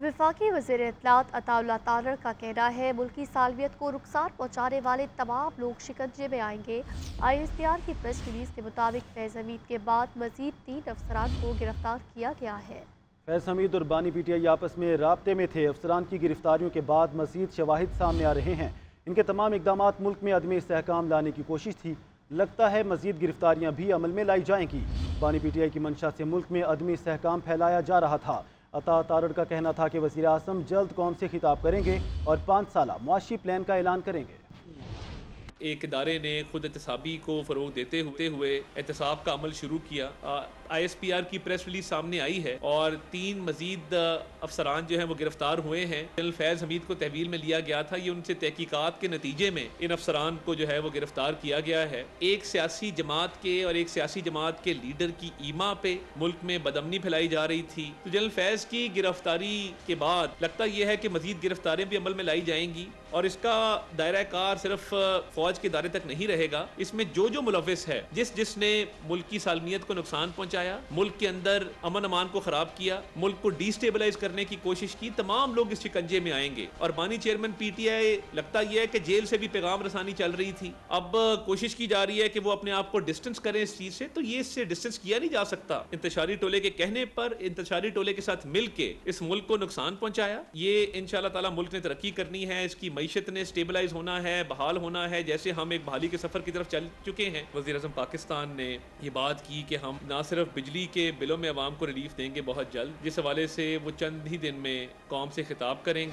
विफाकी वज़ीर इतलात अताउल्ला तारड़ का कहना है, मुल्की सालवियत को नुकसान पहुँचाने वाले तमाम लोग शिकंजे में आएँगे। आई एस टी आर की प्रेस रिलीज़ के मुताबिक फैज हमीद के बाद मजीद तीन अफसरान को गिरफ़्तार किया गया है। फैज हमीद और बानी पी टी आई आपस में रबते में थे। अफसरान की गिरफ्तारियों के बाद मजीद शवाहिद सामने आ रहे हैं। इनके तमाम इकदाम मुल्क में अदम इसकाम लाने की कोशिश थी। लगता है मजीद गिरफ्तारियाँ भी अमल में लाई जाएँगी। बानी पी टी आई की मंशा से मुल्क में अदमी इसकाम फैलाया जा रहा था। अता तारड़ का कहना था कि वजी अजम जल्द कौम से खिताब करेंगे और पाँच साल मुआशी प्लान का ऐलान करेंगे। एक इदारे ने खुद एहतसाबी को फ़रोग देते हुए हुए एहतसाब का अमल शुरू किया। आई एस पी आर की प्रेस रिलीज़ सामने आई है और तीन मजीद अफसरान जो हैं वो गिरफ़्तार हुए हैं। जनरल फैज़ हमीद को तहवील में लिया गया था। ये उनसे तहकीकत के नतीजे में इन अफसरान को जो है वो गिरफ़्तार किया गया है। एक सियासी जमात के और एक सियासी जमात के लीडर की ईमा पे मुल्क में बदमनी फैलाई जा रही थी। तो जनरल फैज़ की गिरफ्तारी के बाद लगता यह है कि मजीद गिरफ्तारियाँ भी अमल में लाई जाएँगी और इसका दायरा कार सिर्फ़ फौज के दायरे तक नहीं रहेगा, इसमें जो जो मुलविस है, जिस जिसने मुल्क की सालमियत को नुकसान पहुँचाया, मुल्क के अंदर अमन अमान को खराब किया, मुल्क को डिस्टेबलाइज करने की कोशिश की, तमाम लोग इस शिकंजे में आएँगे। और बानी चेयरमैन पीटीआई लगता यह है कि जेल से भी पैगाम रसानी चल रही थी। अब कोशिश की जा रही है कि वो अपने आप को डिस्टेंस करें इस चीज़ से तो ये इससे डिस्टेंस किया नहीं जा सकता। इंतशारी टोले के कहने पर, इंतशारी टोले के साथ मिल के इस मुल्क को नुकसान पहुँचाया। ये इन ताला मुल्क ने तरक्की करनी है, इसकी मीशत ने स्टेबलाइज होना है, बहाल होना है जैसे हम एक बहाली के सफ़र की तरफ़ चल चुके हैं। वजी अजम पाकिस्तान ने ये बात की कि हम ना सिर्फ़ बिजली के बिलों में आवाम को रिलीफ देंगे बहुत जल्द, जिस हवाले से वो चंद ही दिन में कौम से खिताब करेंगे।